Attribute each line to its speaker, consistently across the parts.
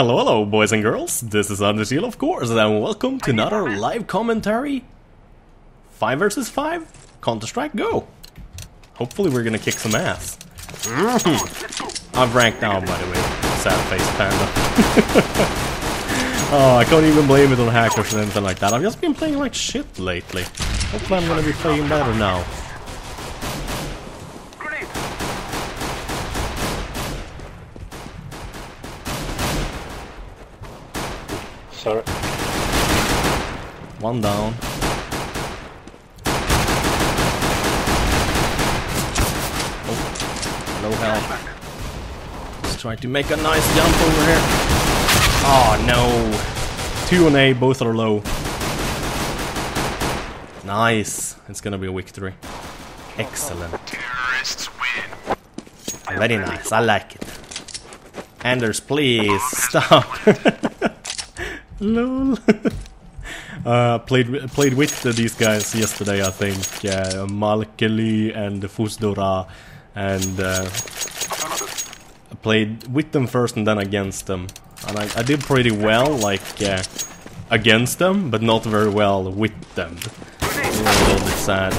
Speaker 1: Hello, hello, boys and girls. This is AnderZEL, of course, and welcome to another live commentary. 5 versus 5? Counter-Strike, go! Hopefully we're gonna kick some ass. Mm. I've ranked down, by the way. Sad face panda. oh, I can't even blame it on hackers or anything like that. I've just been playing like shit lately. Hopefully I'm gonna be playing better now.
Speaker 2: Sorry.
Speaker 1: One down. Oh, low health. Let's try to make a nice jump over here. Oh no. Two on A, both are low. Nice. It's gonna be a victory. Excellent. Very nice. I like it. Anders, please stop. Lol. uh, played played with these guys yesterday, I think. Uh, Malkeli and Fusdora, and uh, played with them first and then against them. And I, I did pretty well, like uh, against them, but not very well with them. a little bit sad.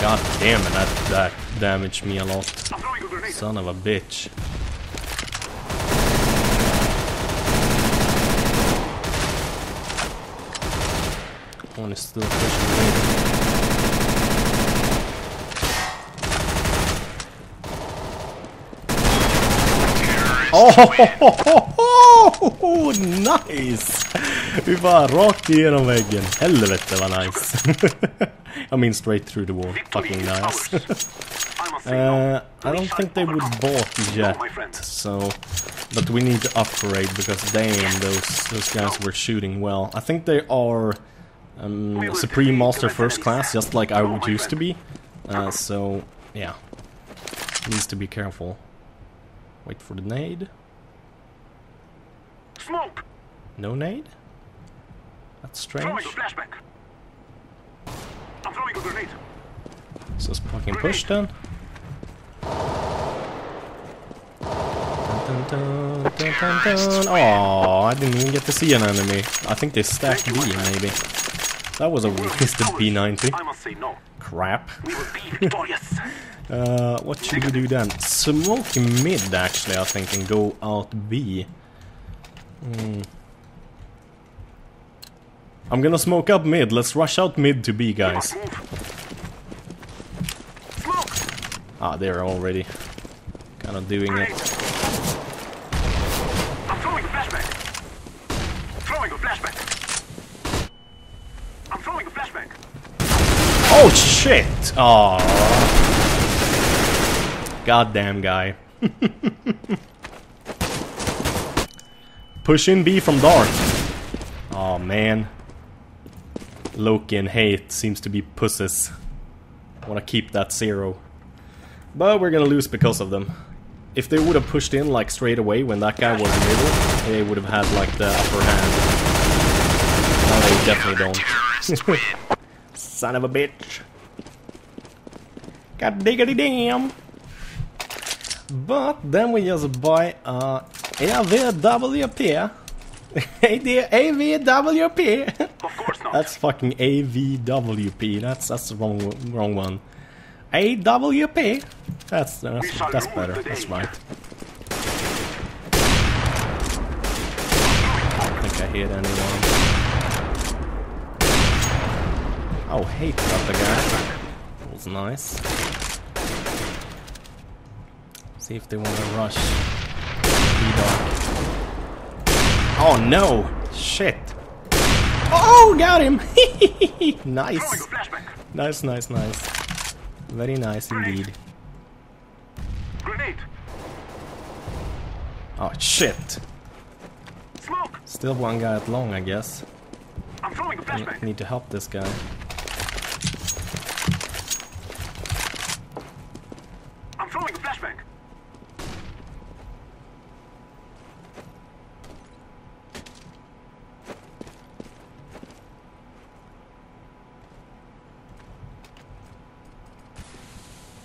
Speaker 1: God damn it, that, that damaged me a lot. Son of a bitch. One is still pushing me. Oh, nice! Vi bara rakt igenom väggen. Helvete vad nice. I mean straight through the wall. Fucking nice. uh, I don't think they would bought yet, so... But we need to upgrade because damn, those those guys were shooting well. I think they are um, Supreme Master First Class, just like I would used to be. Uh, so, yeah. Needs to be careful. Wait for the nade.
Speaker 3: Smoke!
Speaker 1: No nade? That's strange.
Speaker 3: flashback. I'm throwing a grenade.
Speaker 1: So let's fucking push then. Dun, dun, dun, dun, dun, dun. I didn't even get to see an enemy. I think they stacked B maybe. That was a wasted P90.
Speaker 3: I must say no.
Speaker 1: Crap.
Speaker 3: We will be victorious.
Speaker 1: Uh, what should we do then? Smoke mid actually, I think, and go out B. Hmm. I'm gonna smoke up mid. Let's rush out mid to B, guys. Ah, they're already kind of doing it.
Speaker 3: I'm throwing a flashback. Throwing a flashback. I'm throwing a flashback.
Speaker 1: Oh Oh, shit! Oh. Goddamn guy. Push in B from dark. Oh man. Loki and Hate seems to be pusses. Wanna keep that zero. But we're gonna lose because of them. If they would have pushed in like straight away when that guy was in the middle, they would have had like the upper hand. No, they definitely don't. Son of a bitch. God diggity damn. But then we just buy uh AVWP. AVWP.
Speaker 3: Of course not.
Speaker 1: That's fucking AVWP. That's that's the wrong wrong one. AWP. That's that's, that's better. That's right. I don't think I hit anyone. Oh, hate got the guy. That was nice. See if they want to rush. Oh no! Shit! Oh, got him! nice!
Speaker 3: Throwing a flashback.
Speaker 1: Nice, nice, nice. Very nice indeed.
Speaker 3: Grenade.
Speaker 1: Oh, shit!
Speaker 3: Smoke!
Speaker 1: Still one guy at long, I guess.
Speaker 3: I'm throwing a
Speaker 1: I
Speaker 3: flashback.
Speaker 1: need to help this guy.
Speaker 3: I'm throwing a flashback.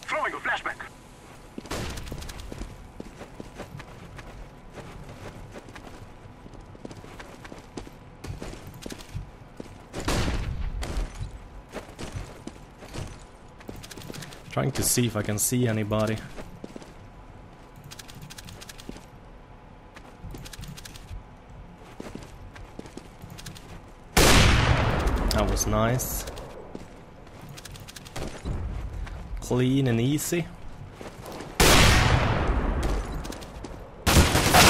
Speaker 3: Throwing a flashback.
Speaker 1: Trying to see if I can see anybody. That was nice. Clean and easy.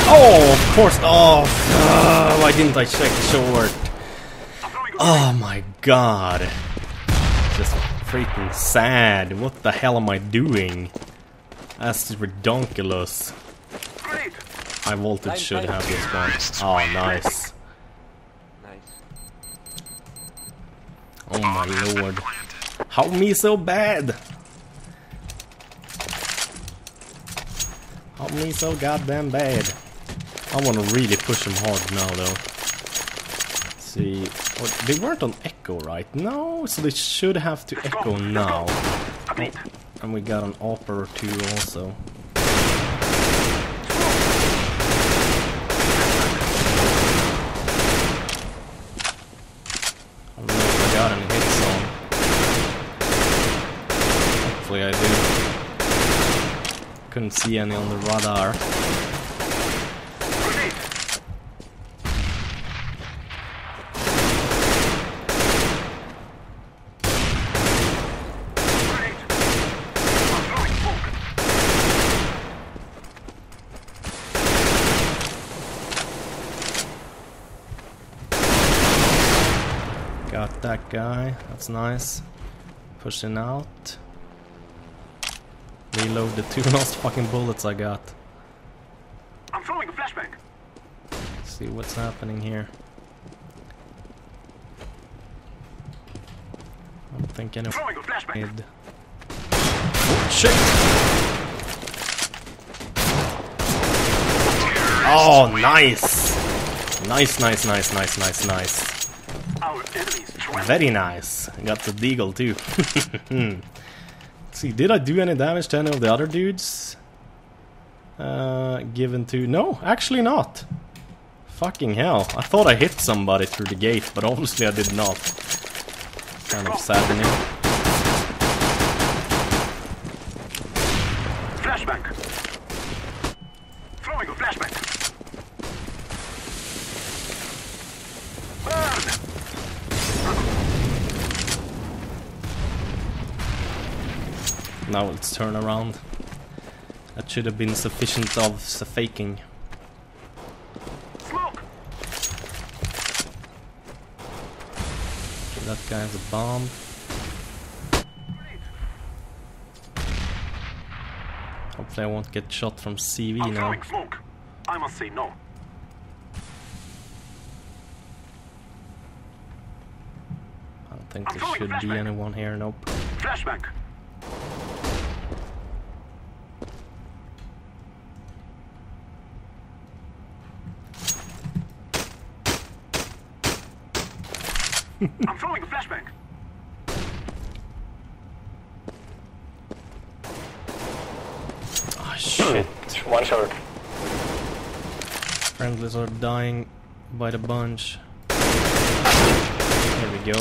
Speaker 1: Oh, of course. Oh, uh, why didn't I check short?
Speaker 3: Throwing a
Speaker 1: Oh my god. Freaking sad. What the hell am I doing? That's redonkulous.
Speaker 3: grenade.
Speaker 1: High voltage should have this one. Oh, nice.
Speaker 4: Nice.
Speaker 1: Oh my lord. How me so bad? How me so goddamn bad? I wanna really push him hard now though. See. They weren't on echo, right? No, so they should have to echo now. And we got an opera or two also. I don't know if I got any hits on. Hopefully I do. Couldn't see any on the radar.
Speaker 3: Grenade. Grenade. I'm throwing smoke.
Speaker 1: Got that guy. That's nice. Pushing out. Reload the two last fucking bullets I got.
Speaker 3: I'm throwing a flashbang.
Speaker 1: See what's happening here. I don't think anyone
Speaker 3: Throwing.
Speaker 1: Oh, shit! Oh, nice! Nice, nice, nice, nice, nice, nice. Very nice. Got the deagle too. see, did I do any damage to any of the other dudes? Uh, given to... No, actually not. Fucking hell. I thought I hit somebody through the gate, but obviously I did not. Kind of saddening.
Speaker 3: Flashbang. Throwing a flashbang. Burn.
Speaker 1: Turn around. That should have been sufficient of faking.
Speaker 3: Smoke.
Speaker 1: That guy has a bomb. Hopefully I won't get shot from CV
Speaker 3: I'm
Speaker 1: now.
Speaker 3: smoke. I must say no.
Speaker 1: I don't think
Speaker 3: I'm
Speaker 1: there should be anyone here, nope.
Speaker 3: Flashbang. I'm throwing a flashbang.
Speaker 1: Ah shit.
Speaker 2: One shot.
Speaker 1: Friendlies are dying by the bunch. There we go.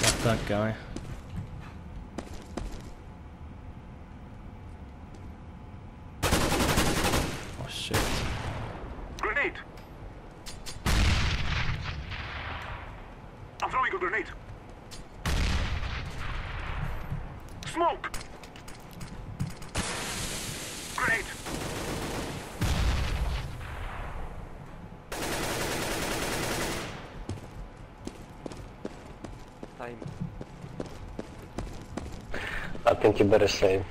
Speaker 1: Got that guy. Oh shit.
Speaker 3: Grenade. I'm throwing a grenade. Smoke. Grenade.
Speaker 4: Time.
Speaker 2: I think you better save.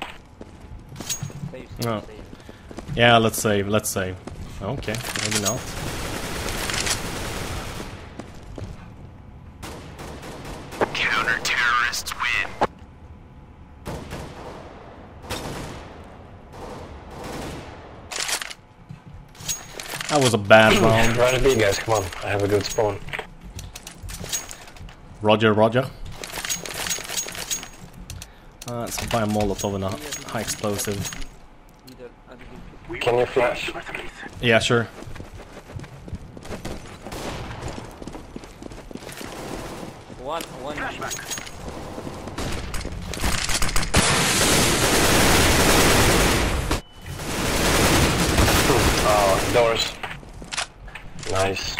Speaker 4: Save, save,
Speaker 1: No.
Speaker 4: save.
Speaker 1: Yeah, let's save, let's save. Okay, maybe not. was a bad round.
Speaker 2: Try to be, guys. Come on. I have a good spawn.
Speaker 1: Roger, roger. Uh, uh let's buy a Molotov and a high explosive.
Speaker 2: Can you flash?
Speaker 1: Yeah, sure.
Speaker 4: One, one.
Speaker 3: Flashback. Hmm.
Speaker 2: Oh, doors. Nice.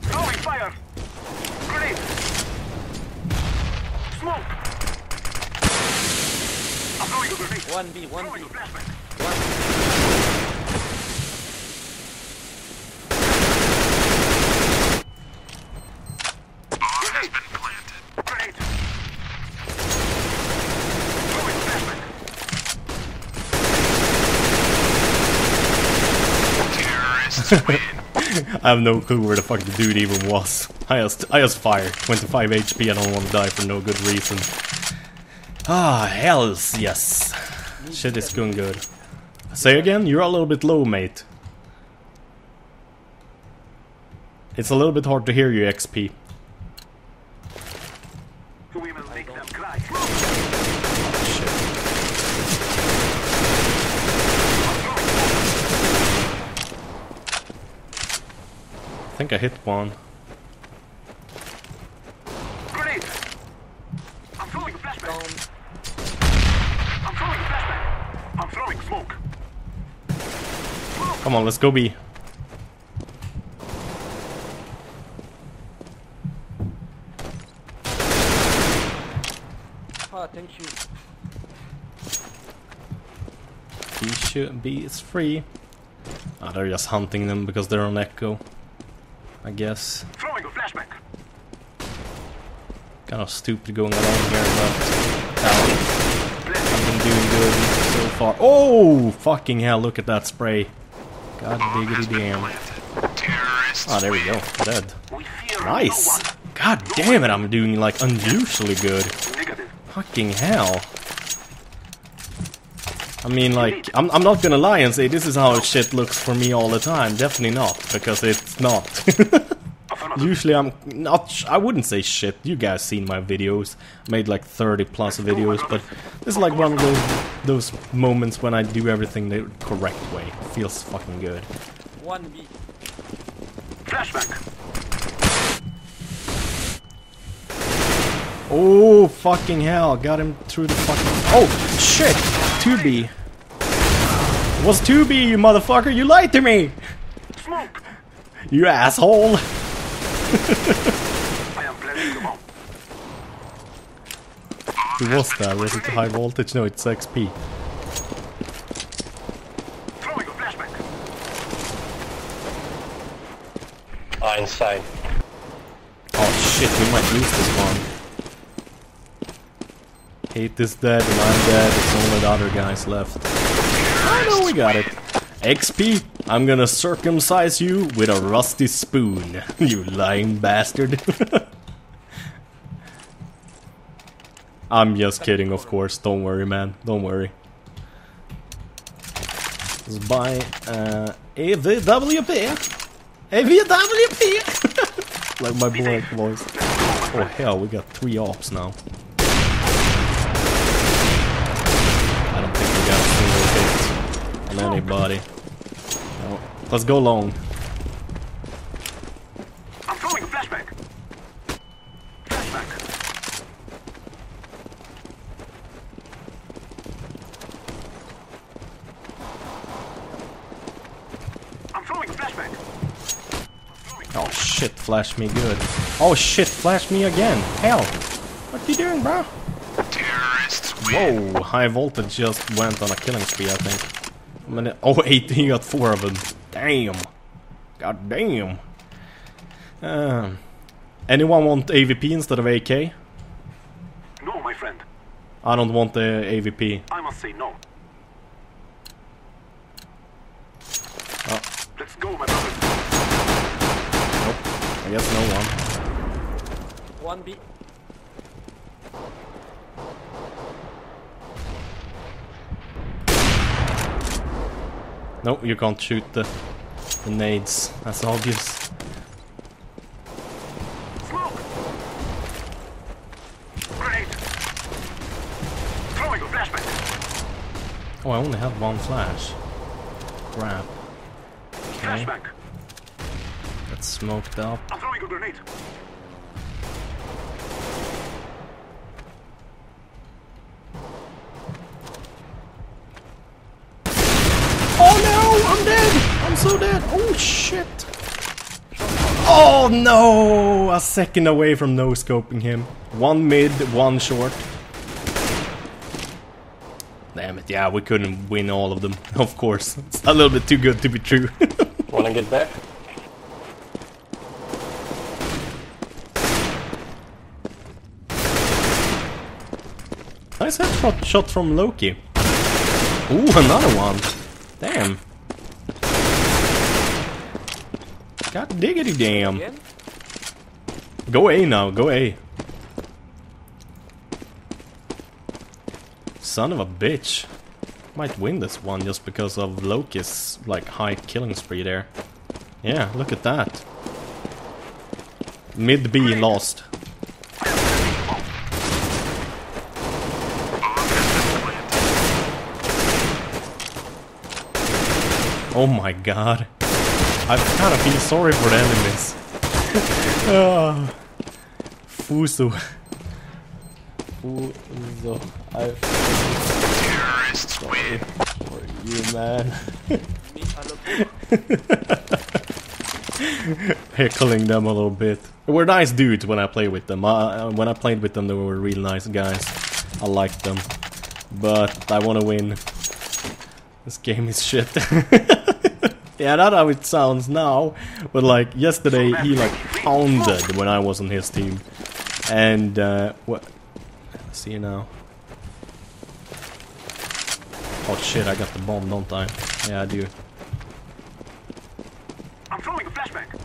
Speaker 3: Throwing fire! Grenade! Smoke! I'm throwing a grenade! 1B, 1B.
Speaker 1: I have no clue where the fuck the dude even was. I just, I just fired. 25 HP, I don't want to die for no good reason. Ah, hells, yes. Shit is going good. Say again, you're a little bit low, mate. It's a little bit hard to hear you, XP.
Speaker 3: We will make them cry.
Speaker 1: Shit. I think I hit one.
Speaker 3: Grenade. I'm throwing a flashbang. I'm throwing a flashbang. I'm throwing smoke.
Speaker 1: Come on, let's go B.
Speaker 4: Ah, thank you.
Speaker 1: B should B is free. Ah, they're just hunting them because they're on echo. I guess.
Speaker 3: Throwing a flashbang.
Speaker 1: Kind of stupid going along here, but I've been doing good so far. Oh, fucking hell! Look at that spray. God diggity damn. Ah, there we go. Dead. Nice. God damn it! I'm doing like unusually good. Fucking hell. I mean, like, I'm, I'm not gonna lie and say this is how shit looks for me all the time. Definitely not, because it's not. Usually I'm not, sh- I wouldn't say shit. You guys seen my videos. I made like 30 plus videos, but this is like one of those, those moments when I do everything the correct way. feels fucking good.
Speaker 4: One B.
Speaker 3: Flashbang.
Speaker 1: Oh, fucking hell. Got him through the fucking... Oh, shit. 2B. It was 2B, you motherfucker. You lied to me.
Speaker 3: Smoke.
Speaker 1: You asshole.
Speaker 3: I am planting the bomb.
Speaker 1: Who was that? Was it high voltage? No, it's XP.
Speaker 3: Throwing a flashbang.
Speaker 2: Ah, inside.
Speaker 1: Oh shit, we might lose this one. Hate is dead and I'm dead. It's only the other guys left. I know we got it. XP, I'm gonna circumcise you with a rusty spoon. you lying bastard. I'm just kidding, of course. Don't worry, man. Don't worry. Let's buy uh, AVWP. AVWP! like my black voice. Oh hell, we got three ops now. I don't think we got a single hit on anybody. No. Let's go long.
Speaker 3: I'm throwing a flashbang. Flashbang. I'm throwing a flashbang.
Speaker 1: Oh shit, flash me good. Oh shit, flash me again. Hell. What you doing, bro? terrorists Whoa, high voltage just went on a killing spree, I think. I mean, oh, eight, he got four of them. Damn. God damn. Um, anyone want AVP instead of AK?
Speaker 3: No, my friend.
Speaker 1: I don't want the AVP.
Speaker 3: I must say no.
Speaker 1: Oh,
Speaker 3: Let's go, my brother.
Speaker 1: nope. I guess no one.
Speaker 4: One B.
Speaker 1: Nope, you can't shoot the, the nades. That's obvious.
Speaker 3: Smoke. Grenade. Throwing a flashbang.
Speaker 1: Oh, I only have one flash. Crap. Okay, smoked up.
Speaker 3: I'm throwing a grenade.
Speaker 1: Oh also dead. Oh shit. Oh no! A second away from no scoping him. One mid, one short. Damn it, yeah, we couldn't win all of them, of course. It's a little bit too good to be true.
Speaker 2: Wanna get back?
Speaker 1: nice headshot shot from Loki. Ooh, another one. Damn. God diggity damn.
Speaker 4: Again?
Speaker 1: Go A now, go A. Son of a bitch. Might win this one just because of Loki's like high killing spree there. Yeah, look at that. Mid B lost. Oh my god. I kind of feel sorry for the enemies. Ah. Fuso. Fuso. I feel sorry for you, man. Heckling them a little bit. They were nice dudes when I played with them. Uh, when I played with them, they were real nice guys. I liked them. But I want to win. This game is shit. yeah, that's how it sounds now. But like yesterday, he like pounded when I was on his team. And uh, what? See you now. Oh shit! I got the bomb, don't I? Yeah, I do.
Speaker 3: I'm throwing a flashback.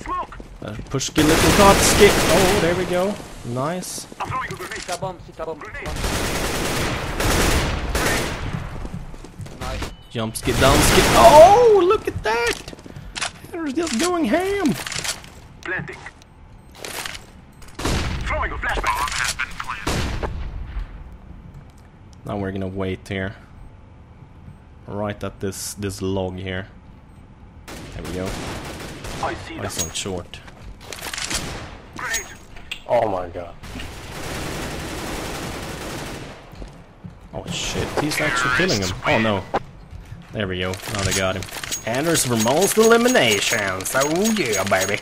Speaker 3: Smoke.
Speaker 1: Uh, push skill little Kotski. Oh, there we go. Nice.
Speaker 3: I'm throwing a grenade.
Speaker 4: Sit bomb, sit bomb.
Speaker 3: Grenade.
Speaker 4: Nice.
Speaker 1: Jump skid down skid. Oh, look at that! They're just going ham.
Speaker 3: Planting. Throwing a flashback. Bomb has been planted.
Speaker 1: Now we're gonna wait here. Right at this this log here. There we go.
Speaker 3: I see them.
Speaker 1: Nice on short.
Speaker 3: Grenade.
Speaker 2: Oh my god.
Speaker 1: Oh shit, he's actually killing him. Oh no. There we go. Now they got him. And there's for most eliminations. Oh yeah, baby.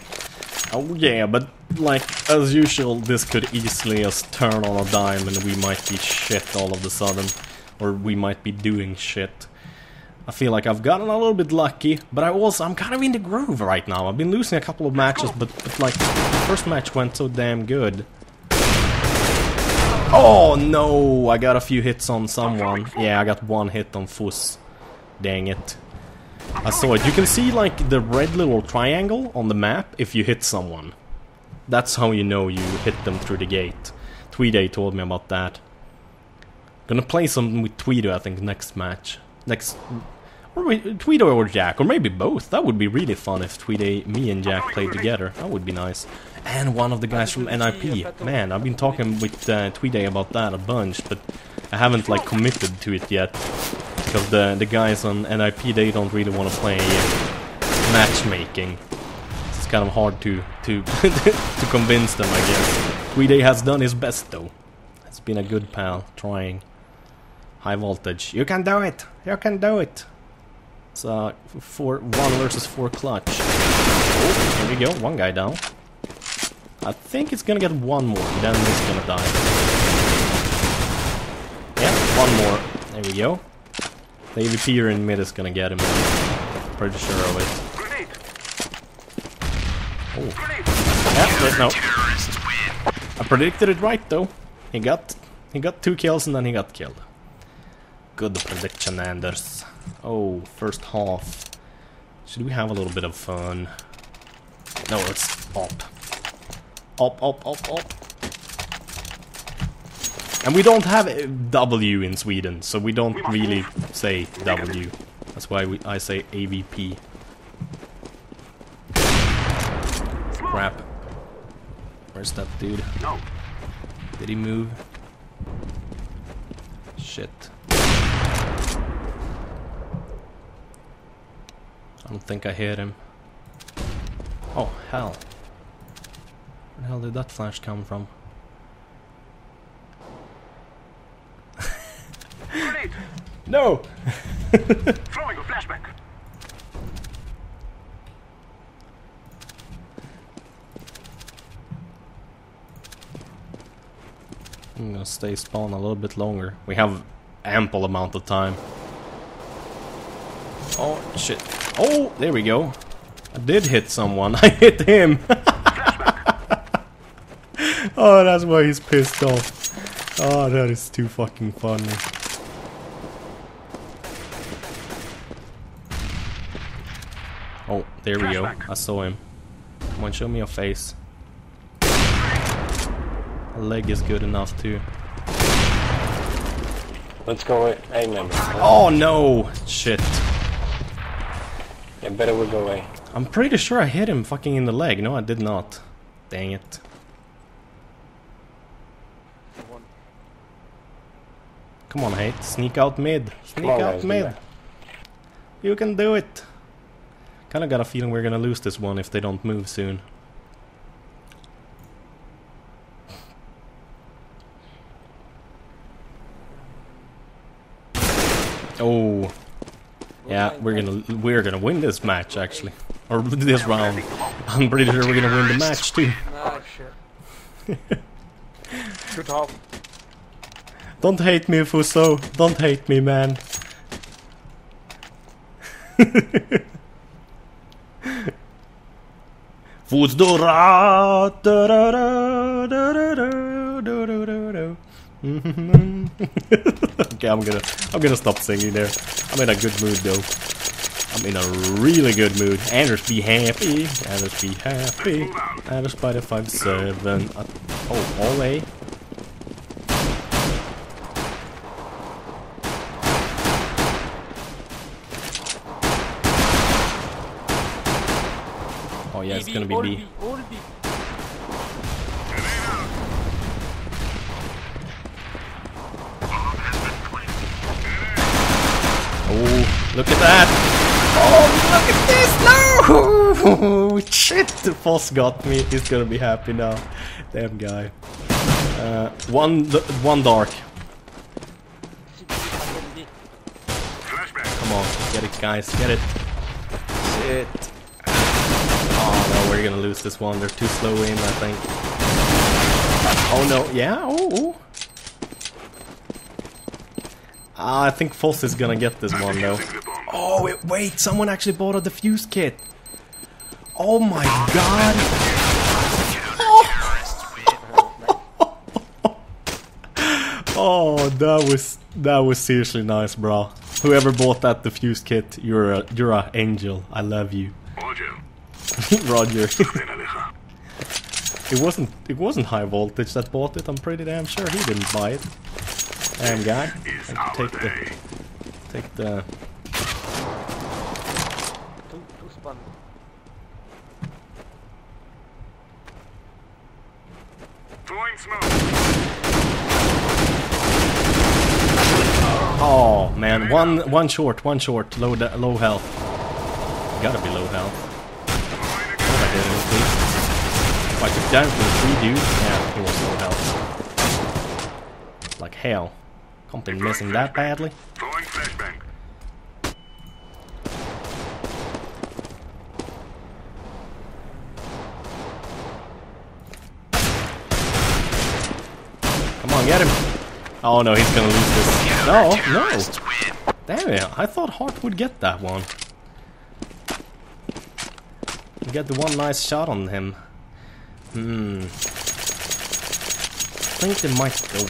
Speaker 1: Oh yeah, but like as usual, this could easily just turn on a dime and we might be shit all of a sudden. Or we might be doing shit. I feel like I've gotten a little bit lucky, but I also I'm kind of in the groove right now. I've been losing a couple of matches, but, but like the first match went so damn good. Oh no! I got a few hits on someone. Yeah, I got one hit on Fuss. Dang it. I saw it. You can see like the red little triangle on the map if you hit someone. That's how you know you hit them through the gate. Tweeday told me about that. Gonna play something with Tweedo, I think, next match. Next... Or Tweedo or Jack, or maybe both. That would be really fun if Tweeday, me and Jack played together. That would be nice. And one of the guys from NIP. Man, I've been talking with uh, Tweeday about that a bunch, but I haven't like committed to it yet. Because the, the guys on NIP, they don't really want to play matchmaking. It's kind of hard to, to, to convince them, I guess. Tweeday has done his best though. It's been a good pal, trying. High voltage. You can do it! You can do it! It's uh, four, one versus four clutch. Oh, there we go, one guy down. I think it's gonna get one more, then he's gonna die. Yeah, one more. There we go. The AVP in mid is gonna get him. Pretty sure of it. Oh. Yeah, no. I predicted it right though. He got he got two kills and then he got killed. Good prediction, Anders. Oh, first half. Should we have a little bit of fun? No, let's up. Up, up, up, up. And we don't have a W in Sweden, so we don't really say W. That's why we, I say AVP. Crap. Where's that dude?
Speaker 3: No.
Speaker 1: Did he move? Shit. I don't think I hit him. Oh, hell. Where the hell did that flash come from?
Speaker 3: grenade!
Speaker 1: No!
Speaker 3: Throwing a flashback.
Speaker 1: I'm gonna stay spawn a little bit longer. We have ample amount of time. Oh, shit. Oh, there we go. I did hit someone. I hit him. oh, that's why he's pissed off. Oh, that is too fucking funny. There we go. I saw him. Come on, show me your face. A leg is good enough too.
Speaker 2: Let's go away. Hey, member.
Speaker 1: Oh no! Shit.
Speaker 2: Yeah, better we go away.
Speaker 1: I'm pretty sure I hit him fucking in the leg. No, I did not. Dang it. Come on, hate. Sneak out mid. Sneak
Speaker 2: on,
Speaker 1: out
Speaker 2: guys,
Speaker 1: mid. You can do it. Kinda got a feeling we're gonna lose this one if they don't move soon. Oh, yeah, we're gonna we're gonna win this match actually, or this round. I'm pretty sure we're gonna win the match too.
Speaker 4: Ah, shit. Good job.
Speaker 1: Don't hate me, Fuso. Don't hate me, man. Foodsdora, da da da da da da da da da da. okay, I'm gonna I'm gonna stop singing there. I'm in a good mood though. I'm in a really good mood. Anders be happy. Anders be happy. Anders by the five seven. Uh, oh, all A. Oh yeah, it's gonna be B. Oh, look at that! Oh, look at this! No! Shit! The boss got me. He's gonna be happy now. Damn guy. Uh, one, one dark. Come on, get it, guys, get it. Shit. Oh we're gonna lose this one. They're too slow in, I think. Oh no, yeah. Oh. oh. Ah, I think Foss is gonna get this one though. Oh wait, wait, someone actually bought a defuse kit. Oh my god. Oh, that was that was seriously nice, bro. Whoever bought that defuse kit, you're a you're a angel. I love you,
Speaker 3: Roger.
Speaker 1: It wasn't it wasn't high voltage that bought it. I'm pretty damn sure he didn't buy it. Damn guy. Take the take the
Speaker 4: Two, two
Speaker 3: smoke.
Speaker 1: Oh man, one one short, one short, low low health. Gotta be low health.
Speaker 3: Throwing a
Speaker 1: What I did was deep. If I took down from three dudes, yeah, he was low health. Like hell. Can't be missing that badly. Come on, get him. Oh no, he's gonna lose this. No, no. Damn it, I thought Hart would get that one. Get the one nice shot on him. Hmm. I think they might go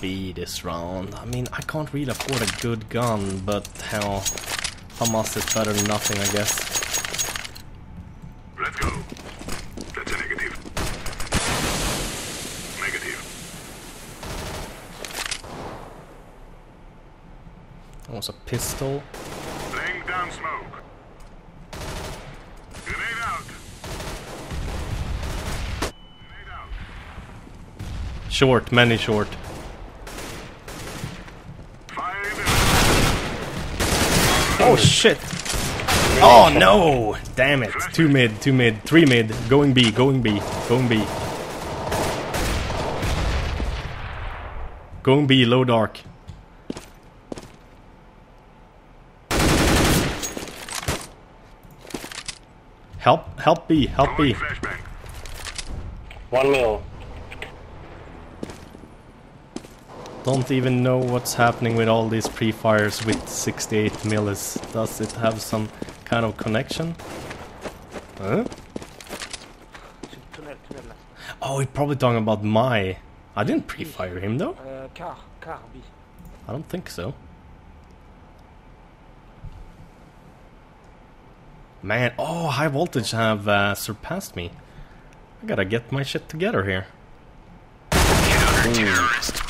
Speaker 1: B this round. I mean, I can't really afford a good gun, but hell, Hamas is better than nothing, I guess.
Speaker 3: Let's go. That's a negative. Negative.
Speaker 1: That was a pistol.
Speaker 3: Laying down smoke. Grenade out. Grenade out.
Speaker 1: Short, many short.
Speaker 3: Fire in the
Speaker 1: Oh shit! Oh, oh no! Damn it! Two mid, two mid, three mid, going B, going B, going B. Going B, low dark. Help, help B, help
Speaker 3: throwing
Speaker 1: B.
Speaker 2: One mil.
Speaker 1: Don't even know what's happening with all these pre-fires with 68 millis. Does it have some kind of connection? Huh? Oh, he's probably talking about my... I didn't pre-fire him though. I don't think so. Man, oh, high voltage have uh, surpassed me. I gotta get my shit together here. That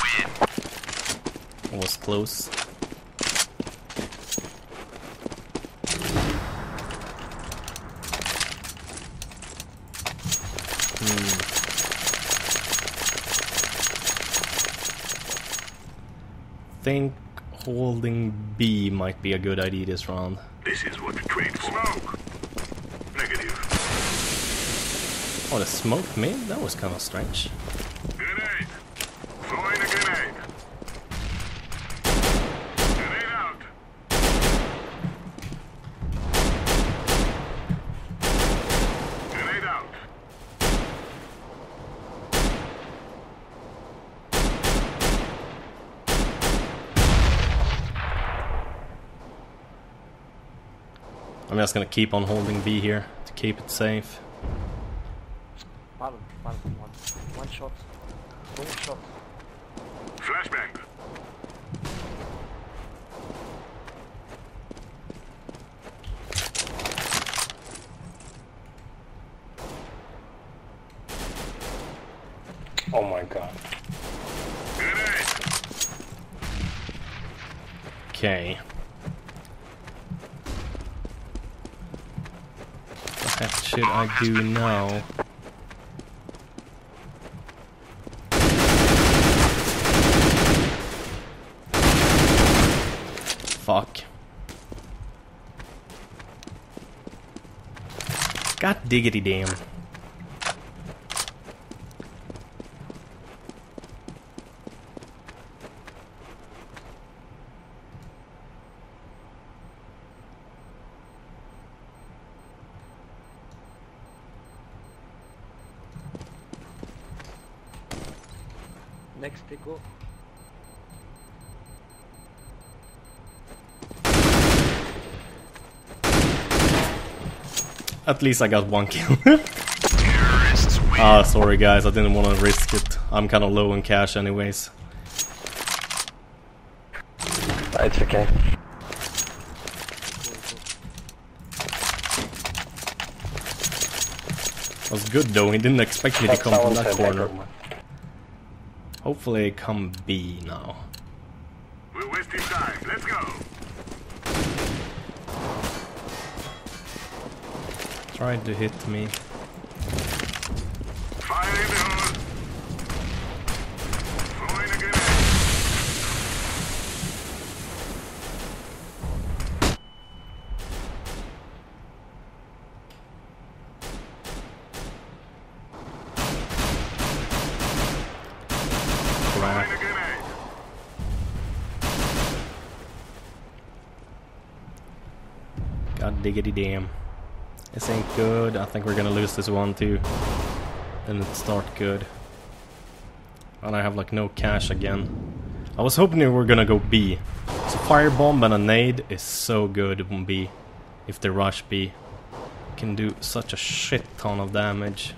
Speaker 1: was close. Hmm. Think holding B might be a good idea this round.
Speaker 3: This is what we trained for. Smoke. Negative.
Speaker 1: Oh, the smoke mid? That was kind of strange.
Speaker 3: Grenade. Throwing a grenade. Grenade out. Grenade out.
Speaker 1: I'm just gonna keep on holding B here to keep it safe.
Speaker 4: Bottom, bottom, one. One shot. One shot.
Speaker 3: Flashbang.
Speaker 2: Oh my god.
Speaker 3: Grenade.
Speaker 1: Okay. Heck should I do now? Fuck. God diggity damn. At least I got one kill. Ah, sorry guys, I didn't want to risk it. I'm kind of low on cash anyways.
Speaker 2: It's okay.
Speaker 1: Was good though, he didn't expect me to come from that corner. Hopefully I come B now. Tried to hit me. God diggity damn. This ain't good. I think we're gonna lose this one too. Didn't start good. And I have like no cash again. I was hoping we were gonna go B. So firebomb and a nade is so good on B. If they rush B. Can do such a shit ton of damage.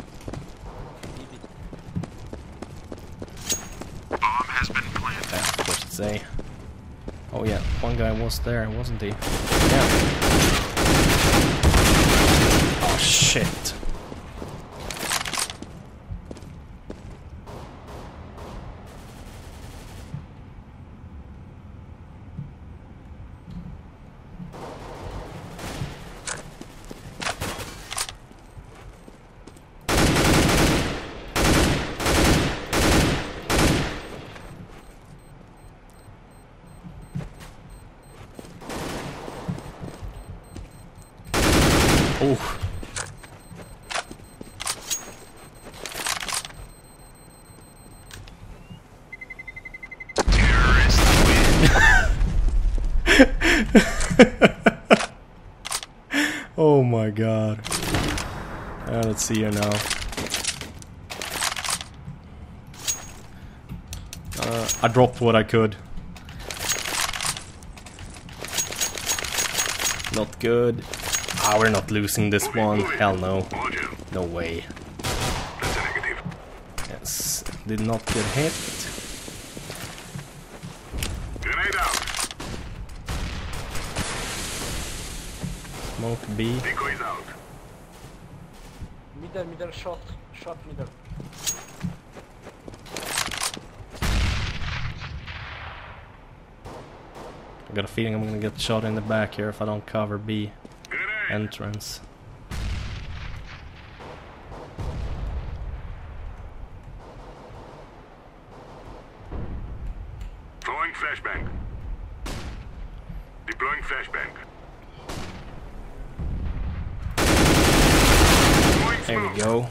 Speaker 3: Bomb has been planted.
Speaker 1: Yeah, of course it's A. Oh yeah, one guy was there, wasn't he? Yeah. Oh shit. Oh.
Speaker 3: Terrorists win.
Speaker 1: Oh my Uh, let's see here now. Uh, I dropped what I could. Not good. Ah, we're not losing this one. Hell no. No way.
Speaker 3: That's a negative.
Speaker 1: Yes, did not get hit.
Speaker 3: Grenade out.
Speaker 1: Smoke B.
Speaker 3: Decoys out.
Speaker 4: Middle, middle, short. Short, middle.
Speaker 1: I got a feeling I'm gonna get shot in the back here if I don't cover B entrance.
Speaker 3: Throwing flashbang. Deploying flashbang. Throwing
Speaker 1: There we
Speaker 3: smoke.
Speaker 1: go.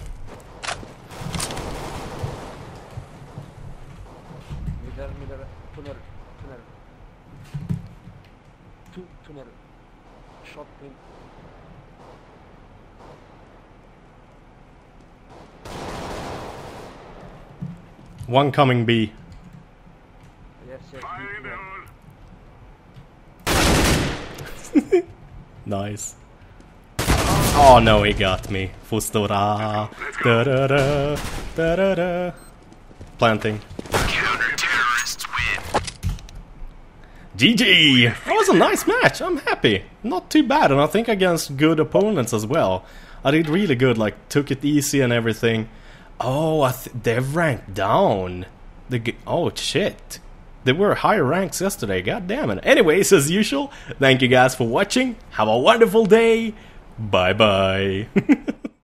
Speaker 4: Middle, middle, tunnel, tunnel. Two, tunnel. Short, pin.
Speaker 1: One coming B.
Speaker 4: Yes, yes.
Speaker 1: Nice. Oh no, he got me. Fustora. Da da da. Da da da. Planting. GG! That was a nice match, I'm happy. Not too bad, and I think against good opponents as well. I did really good, like, took it easy and everything. Oh, th they've ranked down. G oh, shit. They were higher ranks yesterday, god damn it. Anyways, as usual, thank you guys for watching. Have a wonderful day. Bye bye.